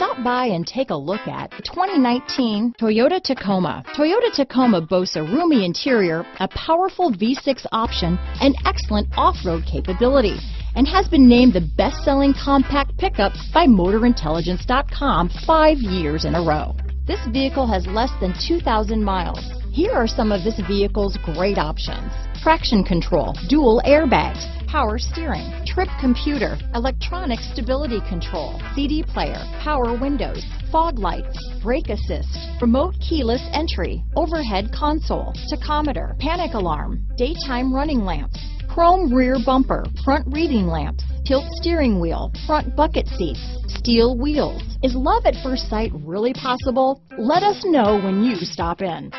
Stop by and take a look at the 2019 Toyota Tacoma. Toyota Tacoma boasts a roomy interior, a powerful V6 option, and excellent off-road capability and has been named the best-selling compact pickup by MotorIntelligence.com five years in a row. This vehicle has less than 2,000 miles. Here are some of this vehicle's great options. Traction control, dual airbags, power steering, trip computer, electronic stability control, CD player, power windows, fog lights, brake assist, remote keyless entry, overhead console, tachometer, panic alarm, daytime running lamps, chrome rear bumper, front reading lamps, tilt steering wheel, front bucket seats, steel wheels. Is love at first sight really possible? Let us know when you stop in.